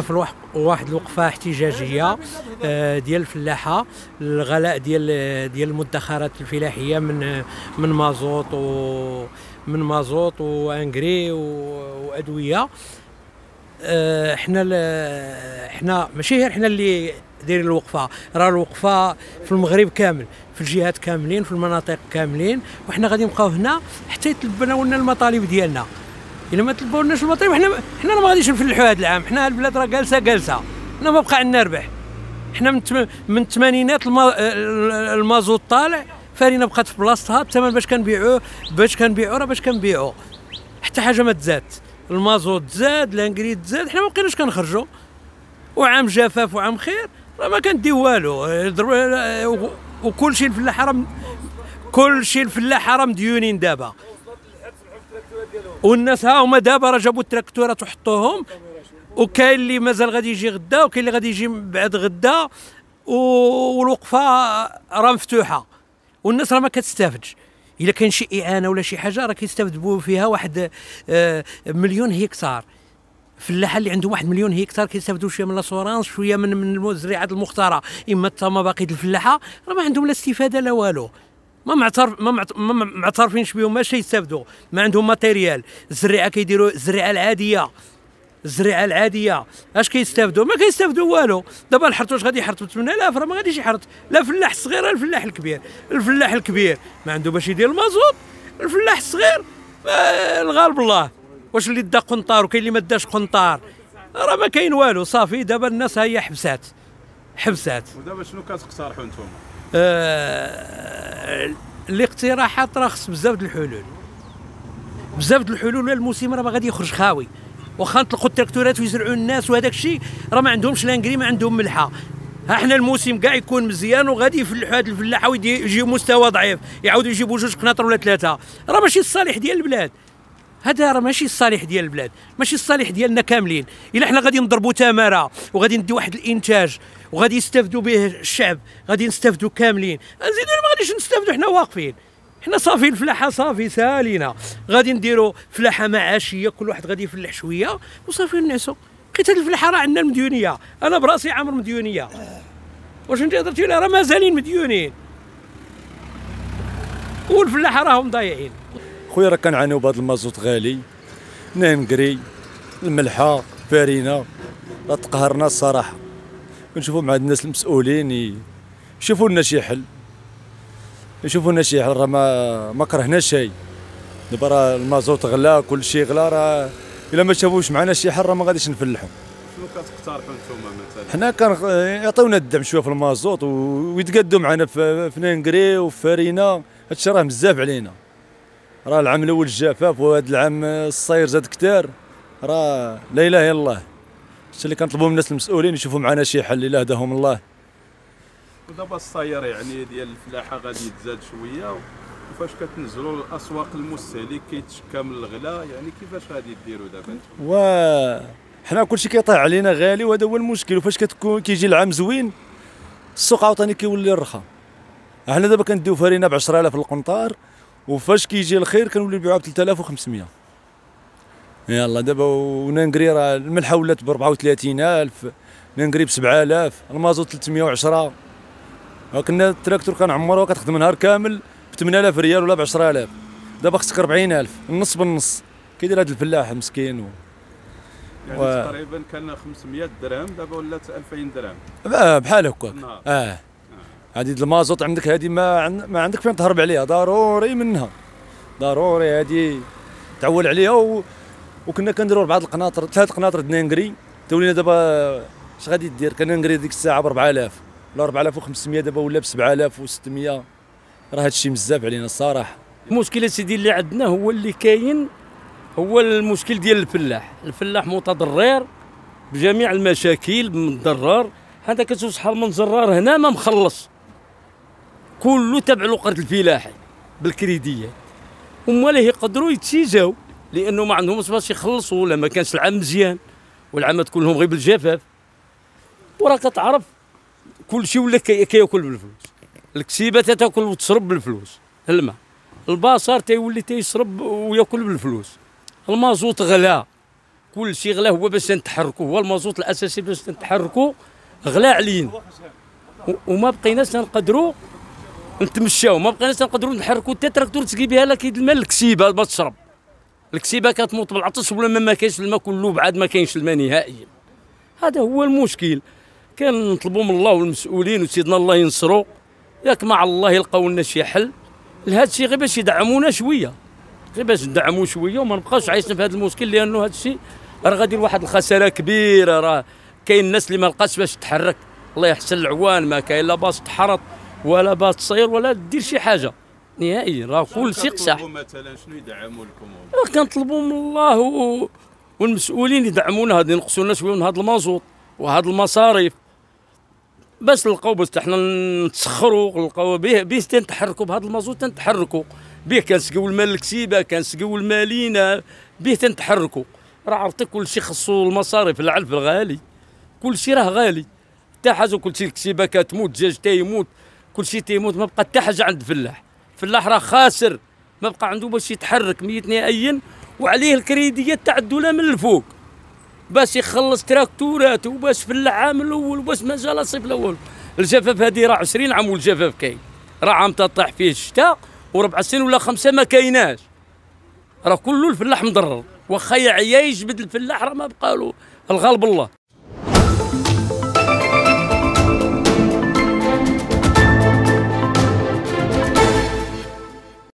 في الوح- واحد الوقفة احتجاجية آه، ديال الفلاحة الغلاء ديال ديال المدخرات الفلاحية من من مازوط و من مازوط وانغري وأدوية. آه، حنا حنا ماشي غير حنا اللي دايرين الوقفة راه الوقفة في المغرب كامل في الجهات كاملين في المناطق كاملين وحنا غادي نبقاو هنا حتى يتلبناو لنا المطالب ديالنا. إلا ما تلبوناش المطالب حنا حنا ما غاديش نفلحوا هذا العام. حنا البلاد راه جالسة جالسة. حنا ما بقى عندنا ربح. حنا من من الثمانينات الما- المازوت طالع فارينا بقات في بلاصتها الثمن باش كنبيعوه باش كنبيعوه راه باش كنبيعوه. حتى حاجة ما تزاد. المازوت زاد l'engrais زاد حنا ما بقيناش كنخرجوا وعام جفاف وعام خير راه ما كنديو والو. ضرب- وكل شيء الفلاحة راه كل الفلاحة راه مديونين دابا. والناس ها هما دابا راه جابوا التراكتورات وحطوهم وكاين اللي مازال غادي يجي غدا وكاين اللي غادي يجي بعد غدا. والوقفة راه مفتوحة. والناس راه ما كتستافدش. إلا كاين شي إعانة ولا شي حاجة راه كيستافدوا فيها واحد آه، مليون هكتار. فلاحه اللي عندهم واحد مليون هكتار كيستافدوا شوية من l'assurance شوية من من الزراعات المختارة. إما التمر باقي الفلاحة راه ما عندهم لا استفادة لا والو. ما معترف ما معت- ما معترفينش بهم ماشي يستافدوا. ما عندهم matériel. الزريعة كيديروا الزريعة العادية. الزريعة العادية. اش كيستافدوا؟ ما كيستافدوا والو. دابا الحرث واش غادي يحرث ب 8000 راه ما غاديش يحرث لا الفلاح الصغير ولا الفلاح الكبير. الفلاح الكبير. ما عنده باش يدير المازوت. الفلاح الصغير آه، الغالب الله. واش اللي دا قنطار وكاين اللي ما داش قنطار؟ راه ما كاين والو. صافي دابا الناس هي حبسات. حبسات. ودابا شنو كتقترحوا نتوما آه، الاقتراحات راه خص بزاف د الحلول. بزاف د الحلول الموسم راه غادي يخرج خاوي. واخا نطلقوا التراكتورات ويزرعوا الناس وهذاك الشيء راه ما عندهمش l'engrais ما عندهم ملحة. ها حنا الموسم كاع يكون مزيان وغادي يفلحوا هاد الفلاحة ويجيو مستوى ضعيف يعاودوا يجيبوا جوج قناطر ولا ثلاثة. راه ماشي الصالح ديال البلاد. هذا راه ماشي الصالح ديال البلاد ماشي الصالح ديالنا كاملين. إلا حنا غادي نضربوا تمارة وغادي ندي واحد الإنتاج وغادي يستافدوا به الشعب غادي نستافدوا كاملين. زيد ما غاديش نستافدوا حنا واقفين. حنا صافي الفلاحة صافي سالينا. غادي نديروا فلاحة معاشية كل واحد غادي يفلح شوية. وصافي نعسوا لقيت هاد الفلاحة راه عندنا المديونيه أنا براسي عامر مديونية. واش أنت هضرتي لها راه مازالين مديونين. والفلاحة راهم ضايعين. خويا راه كنعانيو بهذا المازوت غالي نانكري الملحة فارينة راه تقهرنا الصراحة. كنشوفوا مع الناس المسؤولين يشوفوا لنا شي حل. يشوفوا لنا شي حل راه ما ما كرهناش شي. دابا راه المازوت غلا كل شيء غلا راه إلا ما شافوش معنا شي حل راه ما غاديش نفلحوا شنو كتقترحوا نتوما مثلا؟ حنا كان يعطيونا الدعم شوية في المازوت و- ويتقادوا معنا في في نانكري وفي فارينة. هادشي راه بزاف علينا. راه العام الأول الجفاف وهذا العام الصير زاد كتار. راه لا إله إلا الله. الشيء اللي كنطلبوا من الناس المسؤولين يشوفوا معنا شي حل إلا هداهم الله. ودابا الصاير يعني ديال الفلاحة غادي يتزاد شوية وفاش كتنزلوا للاسواق المستهلك كيتشكى من الغلا يعني كيفاش غادي ديروا دابا و حنا كلشي كيطيح علينا غالي وهذا هو المشكل. وفاش كتكون كيجي العام زوين السوق عاوتاني كيولي رخا حنا دابا كنديو فرينه ب 10000 القنطار وفاش كيجي الخير كنولي نبيعوها ب 3500 يلا دابا و l'engrais راه الملحة ولات ب 34000 l'engrais ب 7000 المازوت 310 كنا التراكتور كنعمرو كتخدم نهار كامل ب 8000 ريال ولا ب 10000 دابا خصك 40000 النص بالنص. كيدير هذا الفلاح مسكين و... يعني و- تقريبا كان 500 درهم دابا ولات 2000 درهم. آه بحال هكاك. نعم. آه. هذه المازوت عندك هذه ما. ما عندك فين تهرب عليها. ضروري منها. ضروري هذه تعول عليها و... وكنا كنديروا أربعة القناطر ثلاث قناطر د نانكري تولينا دابا اش غادي دير؟ كان نانكري ديك الساعة ب 4000 ولا 4500 دابا ولا ب 7600 راه هذا الشيء بزاف علينا الصراحة. المشكل سيدي اللي عندنا هو اللي كاين هو المشكل ديال الفلاح. الفلاح متضرر بجميع المشاكل متضرر هذا شحال من زرار هنا ما مخلص. كله تبع الوقت الفلاحي بالكريديات هما اللي يقدروا يتسيجاو لأنه ما عندهمش باش يخلصوا ولا ما كانش العام مزيان والعام تكون لهم غير بالجفاف. وراه كتعرف كل شيء ولا كي- كيأكل بالفلوس. الكسيبة تأكل وتشرب بالفلوس. الماء. البصر تيولي تيشرب ويأكل بالفلوس. المازوت غلا. كل شيء غلا هو باش نتحركوا هو المازوت الأساسي باش نتحركوا غلا علينا. وما بقيناش نقدروا نتمشاو ما بقيناش نقدروا نحركوا حتى تراكتور تسقي بها لا كيد الماء الكسيبة باش تشرب. الكسيبة كتموت بالعطش ولا ما- كاينش الماء كله بعد ما كاينش الماء نهائيا هذا هو المشكل. كان نطلبوا من الله والمسؤولين وسيدنا الله ينصروا ياك مع الله يلقاو لنا شي حل. لهذا الشيء غير باش يدعمونا شوية. غير باش ندعموا شوية وما نبقاوش عايشين في هذا المشكل لأنه هذا الشيء راه غادي لواحد الخسارة كبيرة. راه كاين الناس اللي ما لقاتش باش تحرك. الله يحسن العوان ما كاين لا باش تحرث ولا باش تصير ولا دير شي حاجة. نهائيا راه كل شيء قصح كتطلبوا مثلا؟ شنو يدعموا لكم؟ كنطلبوا من الله و... والمسؤولين يدعمونا. هذا ينقصوا لنا شوية من هذا المازوت وهذه المصاريف. باش نلقاو باش حنا نتسخروا نلقاو به به تنتحركوا بهذا المازوت تنتحركوا. به كنسقيو المال الكسيبه كنسقيو المالينا به تنتحركوا. راه عرفتي كل شيء خصو المصاريف العلف الغالي. كل شيء راه غالي. حتى حاجة كل شيء الكسيبه كتموت الدجاج تيموت كل شيء تيموت ما بقى حتى حاجة عند الفلاح الفلاح راه خاسر ما بقى عنده باش يتحرك ميت نهائيا وعليه الكريديات تاع الدولة من الفوق. باش يخلص تراكتورات وباش في العام الأول وباش ما جا لا الصيف الأول. الجفاف هذه راه 20 عام والجفاف كاين. راه عام تطيح فيه الشتاء وربع سنين ولا خمسة ما كايناش. راه كله الفلاح مضرر واخا يعيا يجبد الفلاح راه ما بقى له الغالب الله.